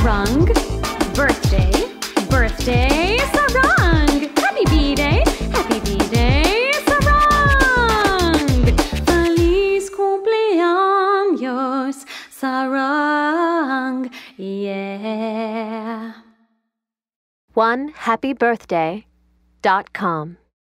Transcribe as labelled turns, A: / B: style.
A: sarang. Birthday, birthday, sarang. Happy B Day, happy B Day, sarang. Feliz cumpleaños, sarang. Yeah.
B: One happy birthday dot com.